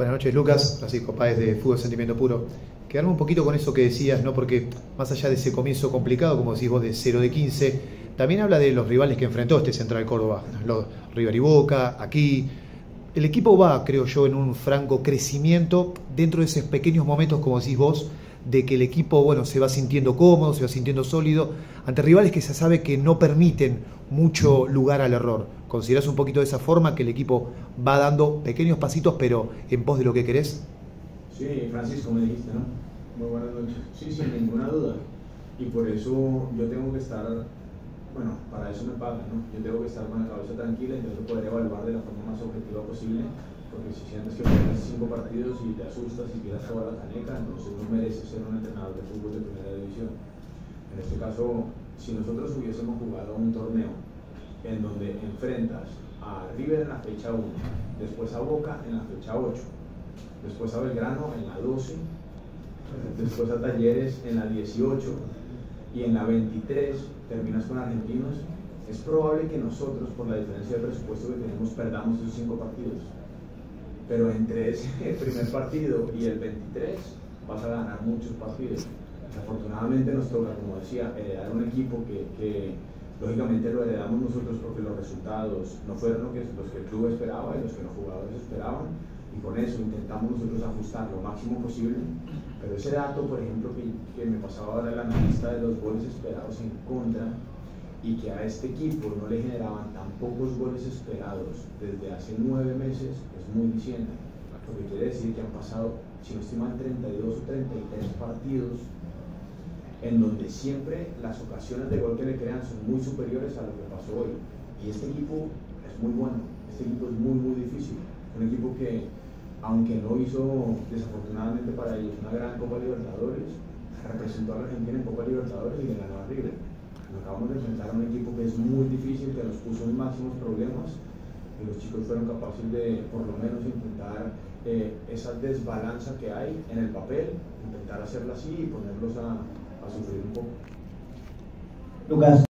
Buenas noches, Lucas. Francisco Páez de Fútbol Sentimiento Puro. Quedarme un poquito con eso que decías, ¿no? Porque más allá de ese comienzo complicado, como decís vos, de 0 de 15, también habla de los rivales que enfrentó este Central Córdoba, los River y Boca, aquí. El equipo va, creo yo, en un franco crecimiento dentro de esos pequeños momentos, como decís vos, de que el equipo bueno, se va sintiendo cómodo, se va sintiendo sólido, ante rivales que se sabe que no permiten mucho lugar al error. ¿Consideras un poquito de esa forma que el equipo va dando pequeños pasitos, pero en pos de lo que querés? Sí, Francisco, me dijiste, ¿no? Muy buenas noches. Sí, sin ninguna duda. Y por eso yo tengo que estar, bueno, para eso me pagan, ¿no? Yo tengo que estar con la cabeza tranquila, entonces poder evaluar de la forma más objetiva posible porque si sientes que juegas cinco partidos y te asustas y quieras toda la caneca, entonces no mereces ser un entrenador de fútbol de primera división. En este caso, si nosotros hubiésemos jugado un torneo en donde enfrentas a River en la fecha 1, después a Boca en la fecha 8, después a Belgrano en la 12, después a Talleres en la 18 y en la 23 terminas con Argentinos, es probable que nosotros, por la diferencia de presupuesto que tenemos, perdamos esos cinco partidos pero entre ese primer partido y el 23 vas a ganar muchos partidos. Afortunadamente nos toca, como decía, heredar un equipo que, lógicamente lo heredamos nosotros porque los resultados no fueron los que, el club esperaba y los que los jugadores esperaban y con eso intentamos nosotros ajustar lo máximo posible, pero ese dato, por ejemplo, que, que me pasaba ahora el analista de los goles esperados en contra, y que a este equipo no le generaban tan pocos goles esperados desde hace nueve meses es muy diciente. Lo que quiere decir que han pasado, si no estiman 32 o 33 partidos en donde siempre las ocasiones de gol que le crean son muy superiores a lo que pasó hoy. Y este equipo es muy bueno, este equipo es muy, muy difícil. Un equipo que, aunque no hizo desafortunadamente para ellos una gran Copa Libertadores, representó a la Argentina en Copa Libertadores y le ganó a River acabamos de enfrentar a un equipo que es muy difícil, que nos puso en máximos problemas y los chicos fueron capaces de por lo menos intentar eh, esa desbalanza que hay en el papel, intentar hacerla así y ponerlos a, a sufrir un poco. Lucas.